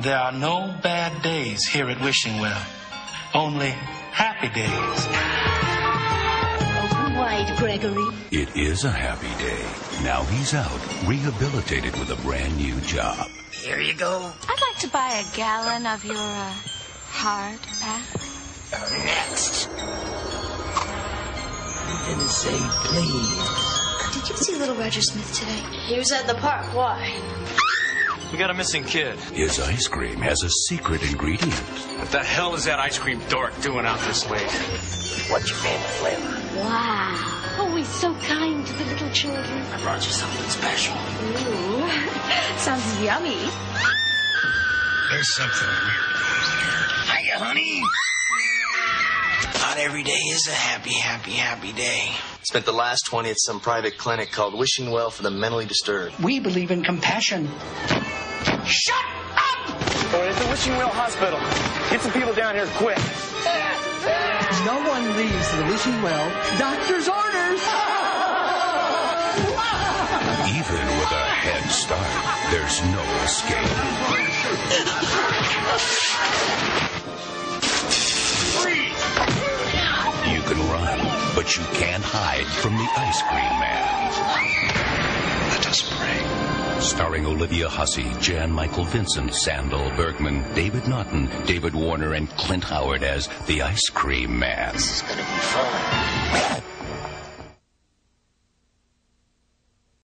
There are no bad days here at Wishing Well, only happy days. Open wide, Gregory. It is a happy day. Now he's out, rehabilitated with a brand new job. Here you go. I'd like to buy a gallon of your uh, hard pack. Next. You didn't say please. Did you see little Roger Smith today? He was at the park. Why? We got a missing kid. His ice cream has a secret ingredient. What the hell is that ice cream dork doing out this late? What's your favorite flavor? Wow. Oh, Always so kind to the little children. I brought you something special. Ooh. Sounds yummy. There's something weird going on here. Hiya, honey. Not every day is a happy, happy, happy day. Spent the last 20 at some private clinic called Wishing Well for the Mentally Disturbed. We believe in compassion. Shut up! Oh, it's the Wishing Well Hospital. Get some people down here quick. No one leaves the wishing well. Doctor's orders. Even with a head start, there's no escape. Run, but you can't hide from the ice cream man. Let us pray. Starring Olivia Hussey, Jan Michael Vincent, Sandahl Bergman, David Naughton, David Warner, and Clint Howard as the Ice Cream Man. This is gonna be fun.